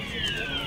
Yeah.